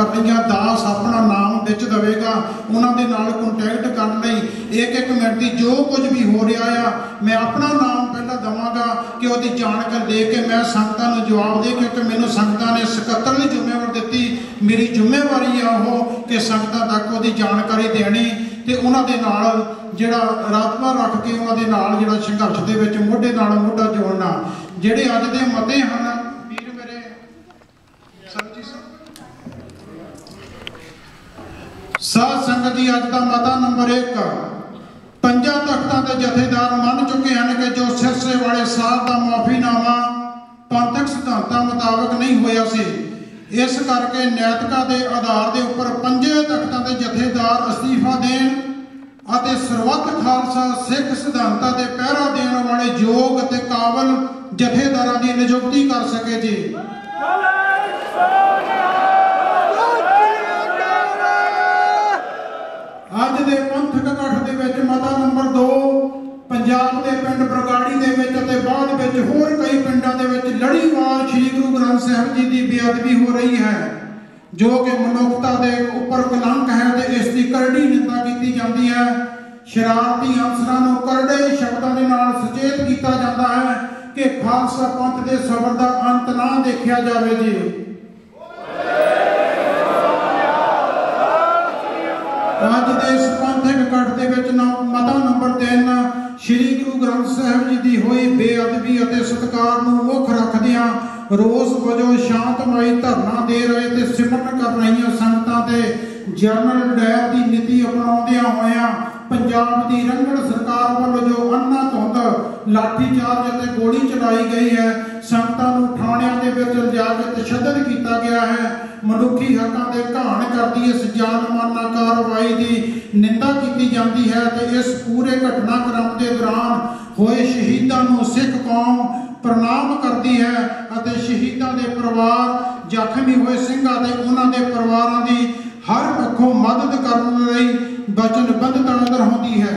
ਕਰਨੀਆਂ ਦਾਸ ਆਪਣਾ ਨਾਮ ਵਿੱਚ ਦਵੇਗਾ, ਉਹਨਾਂ ਦੇ ਨਾਲ ਕੰਟੈਕਟ ਕਰਨ ਲਈ ਇੱਕ ਇੱਕ ਮਿੰਟ ਦੀ ਜੋ ਕੁਝ ਵੀ ਹੋ ਰਿਹਾ ਆ, ਮੈਂ ਆਪਣਾ ਨਾਮ ਪਹਿਲਾਂ ਦਵਾਂਗਾ ਕਿ ਉਹਦੀ ਜਾਣਕਾਰੀ ਦੇ ਕੇ ਮੈਂ ਸੰਗਤਾਂ ਨੂੰ ਜਵਾਬ ਦੇ ਕਿਉਂਕਿ ਮੈਨੂੰ ਸੰਗਤਾਂ ਨੇ ਸਕੱਤਰ ਦੀ ਜ਼ਿੰਮੇਵਾਰੀ ਦਿੱਤੀ। ਮੇਰੀ ਜ਼ਿੰਮੇਵਾਰੀ ਆ ਉਹ ਕਿ ਸੰਗਤਾਂ ਤੱਕ ਉਹਦੀ ਜਾਣਕਾਰੀ ਦੇਣੀ ਤੇ ਉਹਨਾਂ ਦੇ ਨਾਲ ਜਿਹੜਾ ਰਾਤਮਾ ਰੱਖ ਕੇ ਉਹਨਾਂ ਦੇ ਨਾਲ ਜਿਹੜਾ ਸੰਘਰਸ਼ ਦੇ ਵਿੱਚ ਮੋਢੇ ਨਾਲ ਮੋਢਾ ਜੋੜਨਾ। ਜਿਹੜੇ ਅੱਜ ਦੇ ਮਤੇ ਹਨ ਵੀਰ ਮੇਰੇ ਸਰਜੀ ਸਿੰਘ ਸਾਧ ਸੰਗਤ ਦੀ ਅੱਜ ਦਾ ਮਤਾ ਨੰਬਰ 1 ਪੰਜਾਂ ਤਖਤਾਂ ਦੇ ਜਥੇਦਾਰ ਮੰਨ ਚੁੱਕੇ ਹਨ ਕਿ ਜੋ ਸਿਰਸੇ ਵਾਲੇ ਸਾਧ ਦਾ ਮਾਫੀਨਾਮਾ ਪੰਥਕ ਸਿਧਾਂਤਾਂ ਮੁਤਾਬਕ ਨਹੀਂ ਹੋਇਆ ਸੀ, ਇਸ ਕਰਕੇ ਨੈਤਿਕਤਾ ਦੇ ਆਧਾਰ ਦੇ ਉੱਪਰ ਪੰਜੇ ਤਖਤਾਂ ਦੇ ਜਥੇਦਾਰ ਅਸਤੀਫਾ ਦੇਣ ਅਤੇ ਸਰਬੱਤ ਖਾਲਸਾ ਸਿੱਖ ਸਿਧਾਂਤਾਂ ਦੇ ਪਹਿਰਾ ਦੇਣ ਵਾਲੇ ਯੋਗ ਅਤੇ ਕਾਬਲ ਜਥੇਦਾਰਾਂ ਦੀ ਨਿਯੁਕਤੀ ਕਰ ਸਕੇ ਜੀ। ਬੇਅਦਬੀ ਹੋ ਰਹੀ ਹੈ, ਜੋ ਕਿ ਮਨੁੱਖਤਾ ਦੇ ਉੱਪਰ ਕਲੰਕ ਹੈ ਤੇ ਇਸ ਦੀ ਕਰੜੀ ਨਿੰਦਾ ਕੀਤੀ ਜਾਂਦੀ ਹੈ। ਸ਼ਰਾਰਤੀ ਅਨਸਰਾਂ ਨੂੰ ਕਰੜੇ ਸ਼ਬਦਾਂ ਦੇ ਨਾਲ ਸੁਚੇਤ ਕੀਤਾ ਜਾਂਦਾ ਹੈ ਕਿ ਖਾਲਸਾ ਪੰਥ ਦੇ ਸਬਰ ਦਾ ਅੰਤ ਨਾ ਦੇਖਿਆ ਜਾਵੇ ਜੀ। ਅੱਜ ਦੇ ਇਸ ਪੰਥਕ ਇਕੱਠ ਦੇ ਵਿੱਚ ਮਤਾ ਨੰਬਰ 3 ਸ੍ਰੀ ਗੁਰੂ ਗ੍ਰੰਥ ਸਾਹਿਬ ਜੀ ਦੀ ਹੋਈ ਬੇਅਦਬੀ ਅਤੇ ਸਤਕਾਰ ਨੂੰ ਮੁੱਖ ਰੱਖਦਿਆਂ ਰੋਸ ਵਜੋਂ ਸ਼ਾਂਤਮਈ ਧਰਨਾ ਦੇ ਰਹੇ ਤੇ ਸਿਮਰਨ ਕਰ ਰਹੀਆਂ ਸੰਗਤਾਂ ਤੇ ਜਨਰਲ ਡਾਇਰ ਦੀ ਨੀਤੀ ਅਪਣਾਉਂਦਿਆਂ ਹੋਇਆਂ ਪੰਜਾਬ ਦੀ ਰੰਗੜ ਸਰਕਾਰ ਵੱਲੋਂ ਜੋ ਅੰਨਾ ਧੁੰਦ ਲਾਠੀ ਅਤੇ ਗੋਲੀ ਚਲਾਈ ਗਈ ਹੈ, ਸੰਗਤਾਂ ਨੂੰ ਥਾਣਿਆਂ ਦੇ ਵਿੱਚ ਲਿਜਾ ਕੇ ਤਸ਼ੱਦਦ ਕੀਤਾ ਗਿਆ ਹੈ। ਮਨੁੱਖੀ ਹੱਕਾਂ ਦੇ ਘਾਣ ਕਰਦੀ ਇਸ ਜਾਨਮਾਨਾ ਕਾਰਵਾਈ ਦੀ ਨਿੰਦਾ ਕੀਤੀ ਜਾਂਦੀ ਹੈ ਤੇ ਇਸ ਪੂਰੇ ਘਟਨਾਕ੍ਰਮ ਦੇ ਦੌਰਾਨ ਹੋਏ ਸ਼ਹੀਦਾਂ ਨੂੰ ਸਿੱਖ ਕੌਮ ਪ੍ਰਣਾਮ ਕਰਦੀ ਹੈ ਅਤੇ ਸ਼ਹੀਦਾਂ ਦੇ ਪਰਿਵਾਰ, ਜ਼ਖਮੀ ਹੋਏ ਸਿੰਘਾਂ ਤੇ ਉਹਨਾਂ ਦੇ ਪਰਿਵਾਰਾਂ ਦੀ ਹਰ ਪੱਖੋਂ ਮਦਦ ਕਰਨ ਲਈ ਵਚਨਬੱਧਤਾ ਦਰਸਾਉਂਦੀ ਹੈ।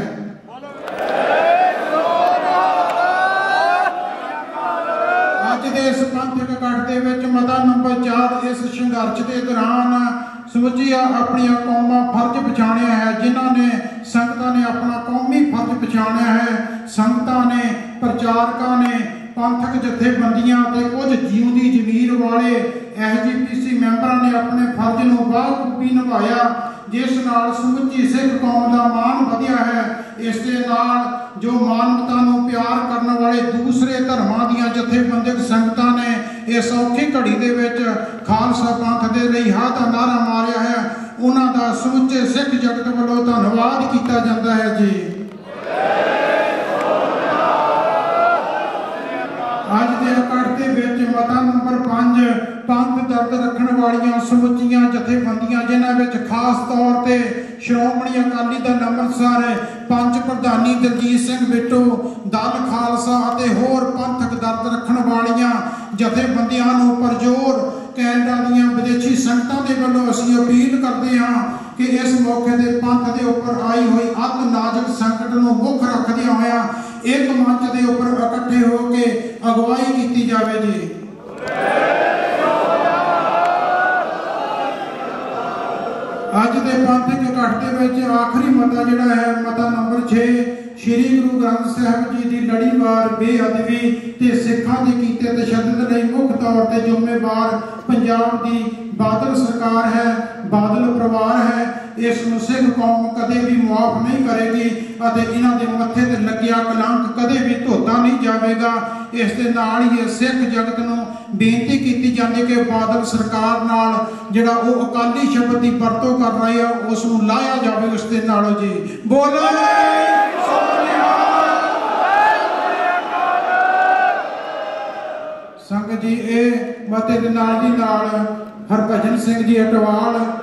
ਅੱਜ ਦੇ ਇਸ ਪੰਥਕ ਇਕੱਠ ਦੇ ਵਿੱਚ ਮਤਾ ਨੰਬਰ 4 ਇਸ ਸੰਘਰਸ਼ ਦੇ ਦੌਰਾਨ ਸਮੁੱਚੀਆਂ ਆਪਣੀਆਂ ਕੌਮਾਂ ਫਰਜ਼ ਪਛਾਣਿਆ ਹੈ, ਜਿਨ੍ਹਾਂ ਨੇ ਸੰਗਤਾਂ ਨੇ ਆਪਣਾ ਕੌਮੀ ਫਰਜ਼ ਪਛਾਣਿਆ ਹੈ। ਸੰਗਤਾਂ ਨੇ, ਪ੍ਰਚਾਰਕਾਂ ਨੇ ਪੰਥਕ ਜਥੇਬੰਦੀਆਂ ਤੇ ਕੁਝ ਜਿਉਂਦੀ ਜ਼ਮੀਰ ਵਾਲੇ ਐਸਜੀਪੀਸੀ ਮੈਂਬਰਾਂ ਨੇ ਆਪਣੇ ਫਰਜ਼ ਨੂੰ ਬਾਖੂਬੀ ਨਿਭਾਇਆ, ਜਿਸ ਨਾਲ ਸਮੁੱਚੀ ਸਿੱਖ ਕੌਮ ਦਾ ਮਾਣ ਵਧਿਆ ਹੈ। ਇਸ ਦੇ ਨਾਲ ਜੋ ਮਾਨਵਤਾ ਨੂੰ ਪਿਆਰ ਕਰਨ ਵਾਲੇ ਦੂਸਰੇ ਧਰਮਾਂ ਦੀਆਂ ਜਥੇਬੰਦਕ ਸੰਗਤਾਂ ਨੇ ਇਸ ਔਖੀ ਘੜੀ ਦੇ ਵਿੱਚ ਖਾਲਸਾ ਪੰਥ ਦੇ ਲਈ ਹਾਂ ਦਾ ਨਾਰਾ ਮਾਰਿਆ ਹੈ। ਉਹਨਾਂ ਦਾ ਸਮੁੱਚੇ ਸਿੱਖ ਜਗਤ ਵੱਲੋਂ ਧੰਨਵਾਦ ਕੀਤਾ ਜਾਂਦਾ ਹੈ ਜੀ। ਵਿੱਚ ਨੰਬਰ 5 ਪੰਥ ਦਰਦ ਰੱਖਣ ਵਾਲੀਆਂ ਸਮੁੱਚੀਆਂ ਜਥੇਬੰਦੀਆਂ, ਜਿਨ੍ਹਾਂ ਵਿੱਚ ਖਾਸ ਤੌਰ ਤੇ ਸ਼੍ਰੋਮਣੀ ਅਕਾਲੀ ਦਲ ਅੰਮ੍ਰਿਤਸਰ ਪੰਜ ਪ੍ਰਧਾਨੀ ਦਲਜੀਤ ਸਿੰਘ ਬਿੱਟੂ, ਦਲ ਖਾਲਸਾ ਅਤੇ ਹੋਰ ਪੰਥਕ ਦਰਦ ਰੱਖਣ ਵਾਲੀਆਂ ਜਥੇਬੰਦੀਆਂ ਨੂੰ ਪਰਜੋਰ ਕੈਨੇਡਾ ਦੀਆਂ ਵਿਦੇਸ਼ੀ ਸੰਗਤਾਂ ਦੇ ਵੱਲੋਂ ਅਸੀਂ ਅਪੀਲ ਕਰਦੇ ਹਾਂ ਕਿ ਇਸ ਮੌਕੇ ਤੇ ਪੰਥ ਦੇ ਉੱਪਰ ਆਈ ਹੋਈ ਅਤ ਨਾਜ਼ੁਕ ਸੰਕਟ ਨੂੰ ਮੁੱਖ ਰੱਖਦਿਆਂ ਹੋਇਆਂ ਇੱਕ ਮੰਚ ਦੇ ਉੱਪਰ ਇਕੱਠੇ ਹੋ ਕੇ ਅਗਵਾਈ ਕੀਤੀ ਜਾਵੇ ਜੀ ਅੱਜ ਦੇ ਪੰਥਕ ਇਕੱਠ ਦੇ ਵਿੱਚ ਆਖਰੀ ਮਤਾ ਜਿਹੜਾ ਹੈ, ਮਤਾ ਨੰਬਰ 6 ਸ੍ਰੀ ਗੁਰੂ ਗ੍ਰੰਥ ਸਾਹਿਬ ਜੀ ਦੀ ਲੜੀਵਾਰ, ਬੇਅਦਬੀ ਤੇ ਸਿੱਖਾਂ ਦੇ ਕੀਤੇ ਤਸ਼ੱਦਦ ਲਈ ਮੁੱਖ ਤੌਰ ਤੇ ਜ਼ਿੰਮੇਵਾਰ ਪੰਜਾਬ ਦੀ ਬਾਦਲ ਸਰਕਾਰ ਹੈ, ਬਾਦਲ ਪਰਿਵਾਰ ਹੈ। ਇਸ ਨੂੰ ਸਿੱਖ ਕੌਮ ਕਦੇ ਵੀ ਮਾਫ ਨਹੀਂ ਕਰੇਗੀ ਅਤੇ ਇਹਨਾਂ ਦੇ ਮੱਥੇ ਤੇ ਲੱਗਿਆ ਕਲੰਕ ਕਦੇ ਵੀ ਧੋਤਾ ਨਹੀਂ ਜਾਵੇਗਾ। ਇਸ ਦੇ ਨਾਲ ਹੀ ਸਿੱਖ ਜਗਤ ਨੂੰ ਬੇਨਤੀ ਕੀਤੀ ਜਾਂਦੀ ਕਿ ਬਾਦਲ ਸਰਕਾਰ ਨਾਲ ਜਿਹੜਾ ਉਹ ਅਕਾਲੀ ਸ਼ਬਦ ਦੀ ਵਰਤੋਂ ਕਰ ਰਹੇ ਆ, ਉਸ ਨੂੰ ਲਾਇਆ ਜਾਵੇ, ਉਸ ਦੇ ਨਾਲੋਂ ਜੀ। ਬੋਲੋ। ਸੰਗਤ ਜੀ, ਇਹ ਮਤੇ ਦੇ ਨਾਲ ਦੀ ਨਾਲ ਹਰਭਜਨ ਸਿੰਘ ਜੀ ਅਟਵਾਲ